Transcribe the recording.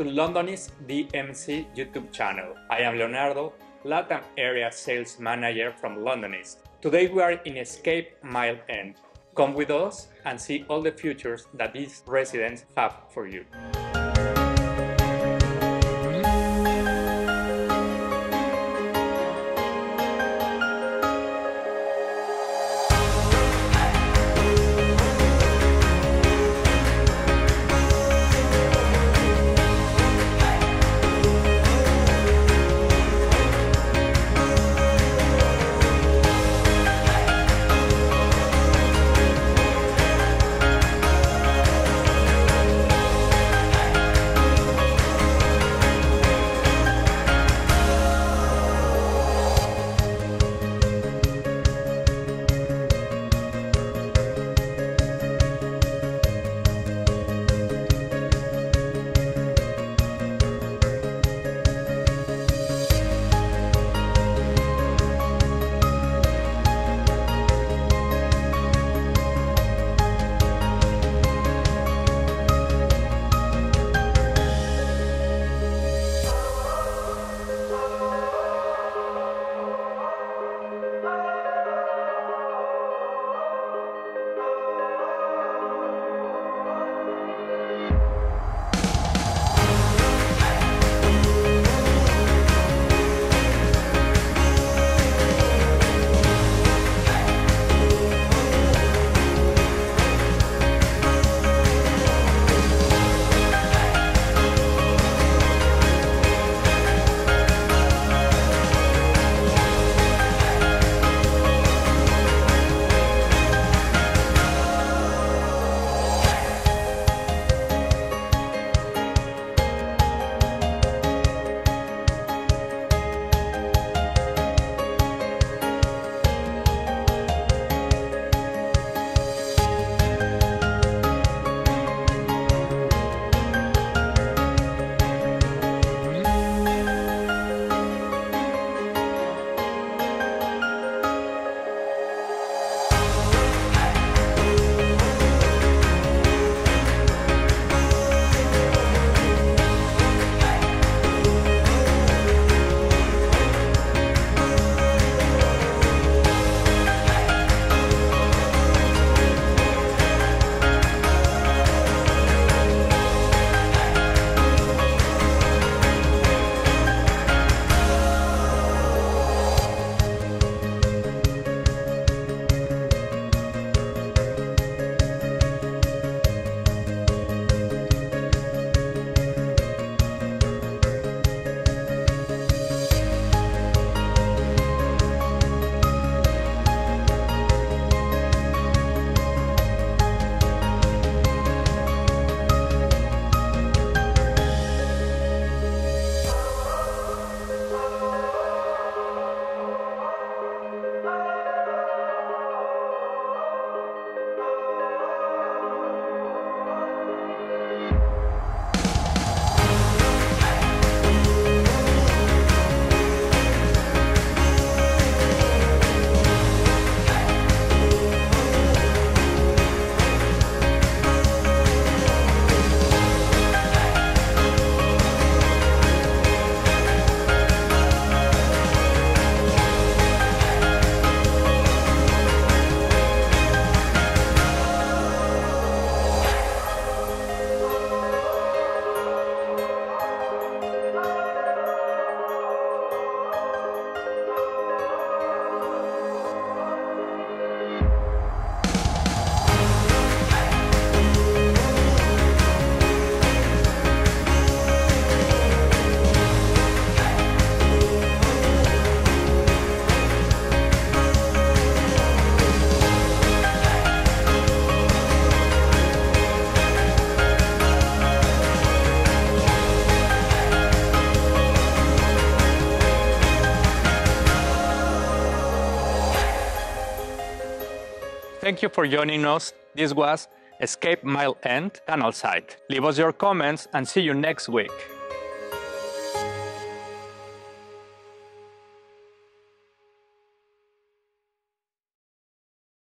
To Londonist DMC YouTube channel. I am Leonardo, Latam Area Sales Manager from Londonist. Today we are in Escape Mile End. Come with us and see all the futures that these residents have for you. Thank you for joining us. This was Escape Mile End Canal Side. Leave us your comments and see you next week.